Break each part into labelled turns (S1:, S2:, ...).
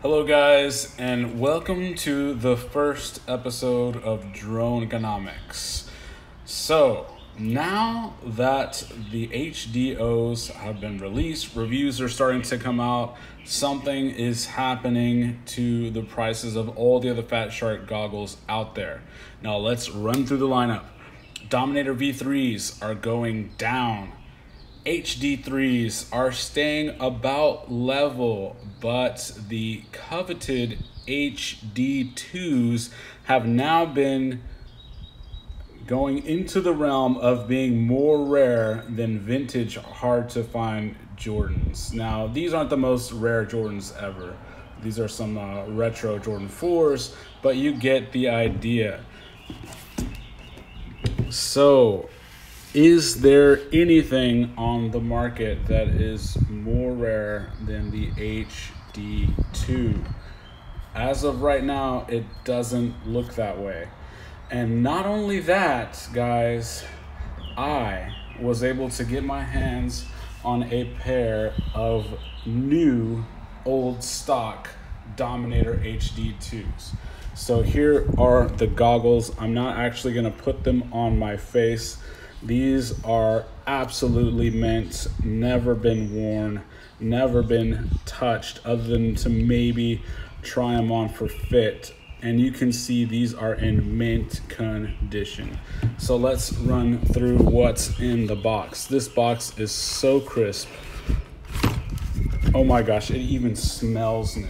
S1: Hello, guys, and welcome to the first episode of Drone Economics. So, now that the HDOs have been released, reviews are starting to come out, something is happening to the prices of all the other Fat Shark goggles out there. Now, let's run through the lineup. Dominator V3s are going down. HD3s are staying about level, but the coveted HD2s have now been going into the realm of being more rare than vintage, hard to find Jordans. Now, these aren't the most rare Jordans ever. These are some uh, retro Jordan 4s, but you get the idea. So, is there anything on the market that is more rare than the HD2? As of right now, it doesn't look that way. And not only that, guys, I was able to get my hands on a pair of new old stock Dominator HD2s. So here are the goggles. I'm not actually going to put them on my face these are absolutely mint, never been worn, never been touched other than to maybe try them on for fit. And you can see these are in mint condition. So let's run through what's in the box. This box is so crisp. Oh my gosh, it even smells new.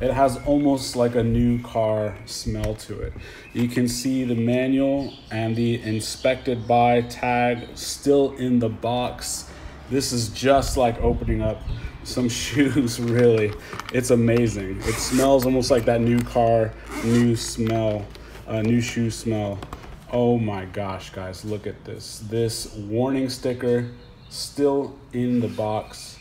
S1: It has almost like a new car smell to it. You can see the manual and the inspected by tag still in the box. This is just like opening up some shoes, really. It's amazing. It smells almost like that new car, new smell, uh, new shoe smell. Oh my gosh, guys, look at this. This warning sticker still in the box.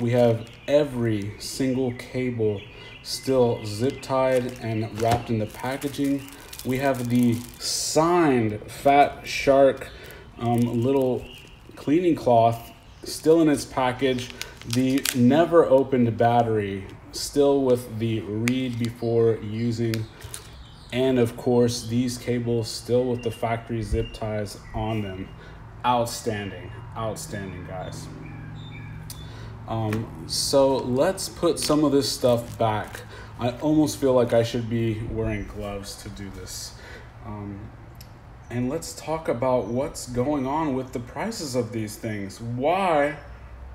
S1: We have every single cable still zip tied and wrapped in the packaging. We have the signed Fat Shark um, little cleaning cloth still in its package. The never opened battery still with the read before using. And of course, these cables still with the factory zip ties on them. Outstanding, outstanding, guys. Um, so let's put some of this stuff back. I almost feel like I should be wearing gloves to do this. Um, and let's talk about what's going on with the prices of these things. Why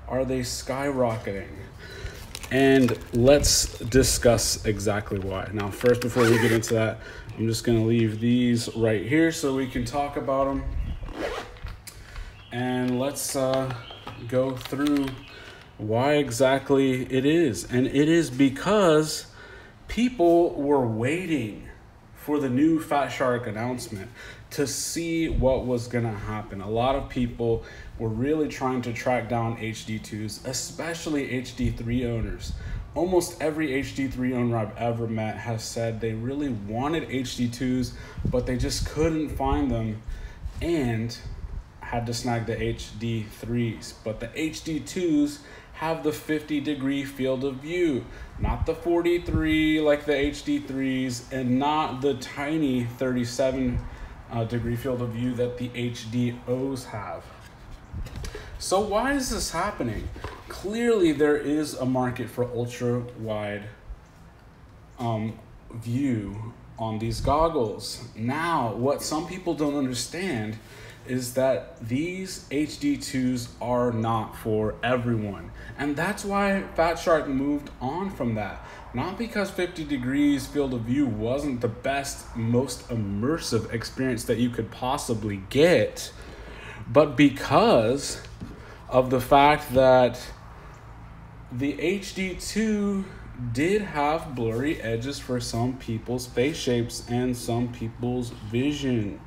S1: are they skyrocketing? And let's discuss exactly why. Now, first, before we get into that, I'm just going to leave these right here so we can talk about them. And let's uh, go through why exactly it is. And it is because people were waiting for the new Fat Shark announcement to see what was going to happen. A lot of people were really trying to track down HD2s, especially HD3 owners. Almost every HD3 owner I've ever met has said they really wanted HD2s, but they just couldn't find them and had to snag the HD3s. But the HD2s have the 50 degree field of view, not the 43 like the HD3s, and not the tiny 37 uh, degree field of view that the HDOs have. So, why is this happening? Clearly, there is a market for ultra wide um, view on these goggles. Now, what some people don't understand is that these HD2s are not for everyone. And that's why Fat Shark moved on from that. Not because 50 degrees field of view wasn't the best, most immersive experience that you could possibly get, but because of the fact that the HD2 did have blurry edges for some people's face shapes and some people's vision.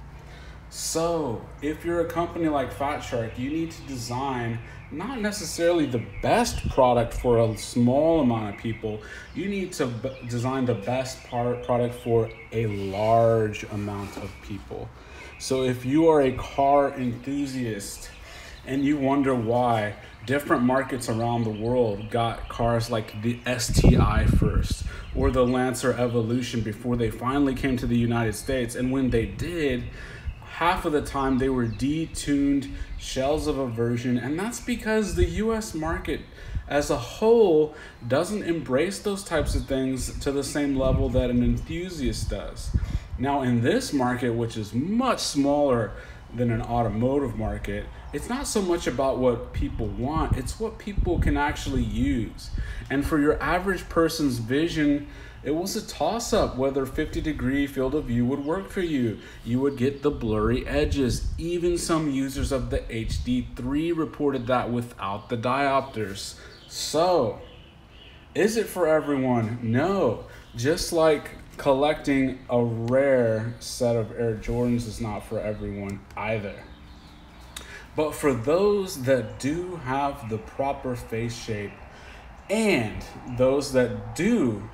S1: So, if you're a company like Fat Shark, you need to design not necessarily the best product for a small amount of people. You need to b- design the best part product for a large amount of people. So, if you are a car enthusiast and you wonder why different markets around the world got cars like the STI first or the Lancer Evolution before they finally came to the United States. And when they did, half of the time they were detuned shells of a version, and that's because the US market as a whole doesn't embrace those types of things to the same level that an enthusiast does. Now, in this market, which is much smaller than an automotive market, it's not so much about what people want, it's what people can actually use. And for your average person's vision, it was a toss up whether 50 degree field of view would work for you. You would get the blurry edges. Even some users of the HD3 reported that without the diopters. So, is it for everyone? No. Just like collecting a rare set of Air Jordans is not for everyone either. But for those that do have the proper face shape and those that do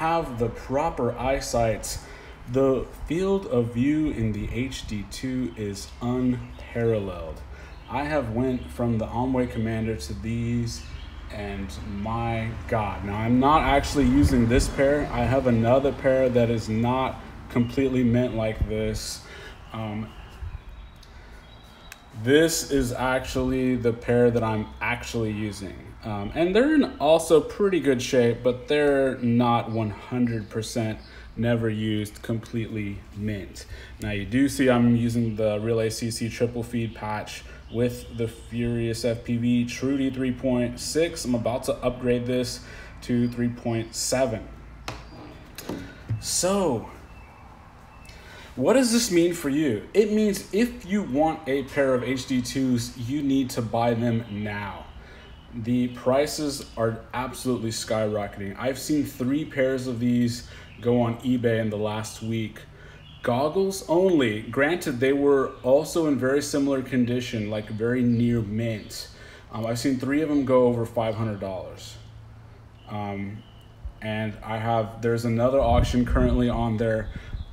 S1: have the proper eyesight, the field of view in the HD2 is unparalleled. I have went from the Aomway Commander to these and my god. Now I'm not actually using this pair. I have another pair that is not completely mint like this. Um, this is actually the pair that I'm actually using. Um, and they're in also pretty good shape, but they're not 100% never used completely mint. Now you do see I'm using the Relay CC triple feed patch with the Furious FPV True-D 3.6. I'm about to upgrade this to 3.7. So what does this mean for you? It means if you want a pair of HD2s, you need to buy them now. The prices are absolutely skyrocketing. I've seen three pairs of these go on eBay in the last week. Goggles only. Granted, they were also in very similar condition, like very near mint. Um, I've seen three of them go over $500. Um, and I have, there's another auction currently on there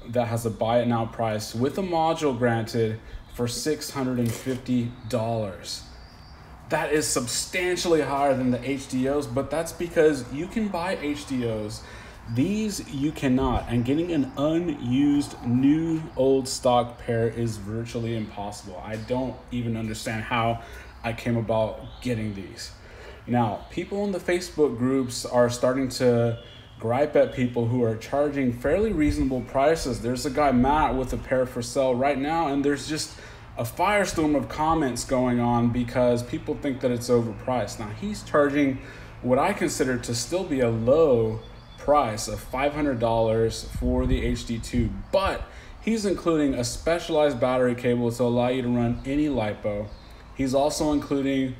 S1: that has a buy it now price with a module granted for $650. That is substantially higher than the HDOs, but that's because you can buy HDOs. These you cannot, and getting an unused new old stock pair is virtually impossible. I don't even understand how I came about getting these. Now, people in the Facebook groups are starting to gripe at people who are charging fairly reasonable prices. There's a guy, Matt, with a pair for sale right now, and there's just a firestorm of comments going on because people think that it's overpriced. Now, he's charging what I consider to still be a low price of $500 for the HD2, but he's including a specialized battery cable to allow you to run any LiPo. He's also including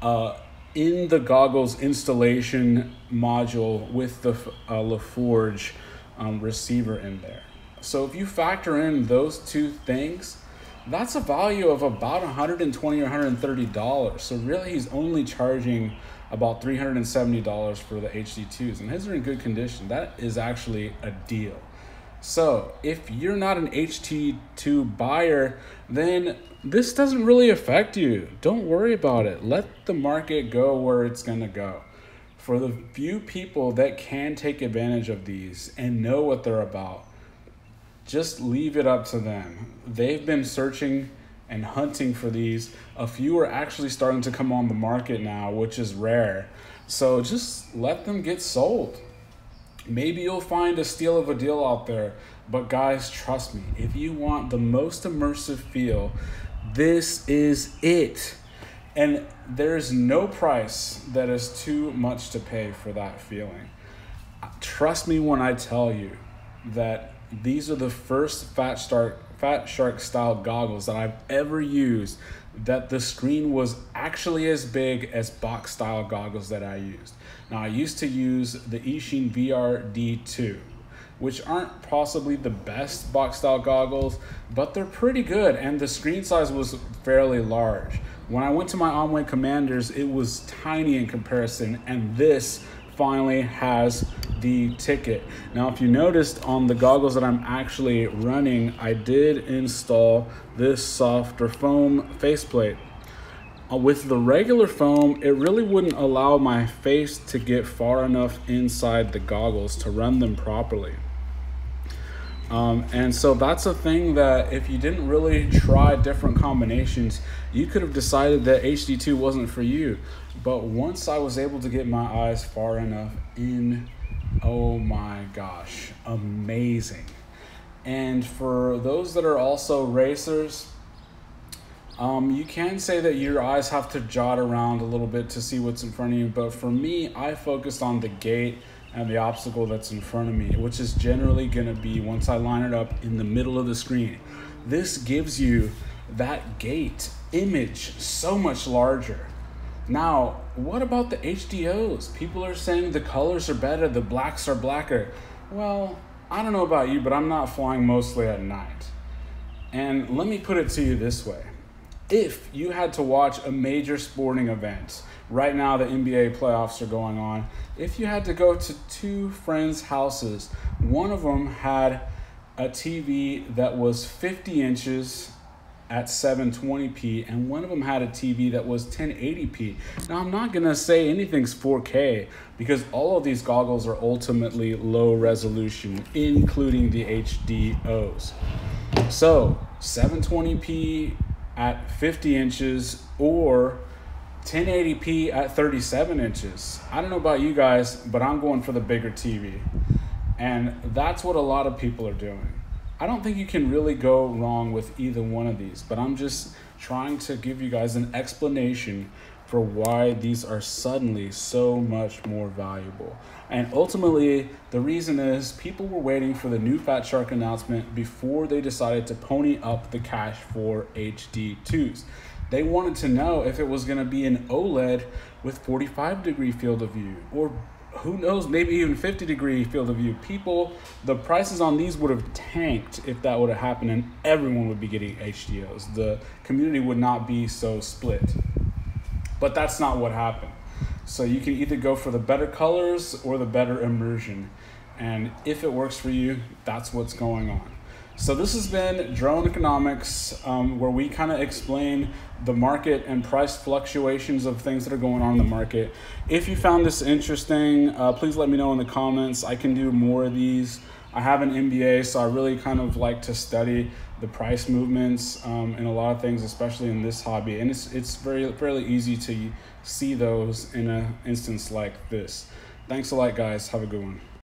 S1: uh, in the goggles installation module with the uh, LaForge um, receiver in there. So if you factor in those two things, that's a value of about 120 or 130 dollars. So really, he's only charging about 370 dollars for the HD2s, and his are in good condition. That is actually a deal. So if you're not an HD2 buyer, then this doesn't really affect you. Don't worry about it. Let the market go where it's going to go. For the few people that can take advantage of these and know what they're about, just leave it up to them. They've been searching and hunting for these. A few are actually starting to come on the market now, which is rare. So just let them get sold. Maybe you'll find a steal of a deal out there, but guys, trust me, if you want the most immersive feel, this is it. And there's no price that is too much to pay for that feeling. Trust me when I tell you that these are the first Fat Shark, Fat Shark style goggles that I've ever used that the screen was actually as big as box style goggles that I used. Now I used to use the Eachine VR D2 which aren't possibly the best box style goggles, but they're pretty good and the screen size was fairly large. When I went to my Aomway Commanders, it was tiny in comparison and this finally has the ticket. Now, if you noticed on the goggles that I'm actually running, I did install this softer foam faceplate. uh, with the regular foam, it really wouldn't allow my face to get far enough inside the goggles to run them properly. Um, and so that's a thing that if you didn't really try different combinations, you could have decided that HD2 wasn't for you. But once I was able to get my eyes far enough in, oh my gosh, amazing. And for those that are also racers, um, you can say that your eyes have to jot around a little bit to see what's in front of you, but for me, I focused on the gate and the obstacle that's in front of me, which is generally going to be once I line it up in the middle of the screen. This gives you that gate image so much larger. Now, what about the HDOs? People are saying the colors are better, the blacks are blacker. Well, I don't know about you, but I'm not flying mostly at night. And let me put it to you this way if you had to watch a major sporting event, right now the NBA playoffs are going on, if you had to go to two friends' houses, one of them had a TV that was 50 inches at 720p and one of them had a TV that was 1080p. Now I'm not going to say anything's 4K because all of these goggles are ultimately low resolution including the HDOs. So, 720p at 50 inches or 1080p at 37 inches. I don't know about you guys, but I'm going for the bigger TV. And that's what a lot of people are doing. I don't think you can really go wrong with either one of these, but I'm just trying to give you guys an explanation for why these are suddenly so much more valuable. And ultimately, the reason is people were waiting for the new Fat Shark announcement before they decided to pony up the cash for HD2s. They wanted to know if it was going to be an OLED with 45 degree field of view or who knows, maybe even 50 degree field of view. People, the prices on these would have tanked if that would have happened and everyone would be getting HDOs. The community would not be so split. But that's not what happened. So you can either go for the better colors or the better immersion. And if it works for you, that's what's going on. So this has been Drone Economics, um, where we kind of explain the market and price fluctuations of things that are going on in the market. If you found this interesting, uh, please let me know in the comments. I can do more of these. I have an MBA, so I really kind of like to study the price movements um, in a lot of things, especially in this hobby. And it's, it's very fairly easy to see those in an instance like this. Thanks a lot, guys. Have a good one.